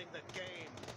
missing the game.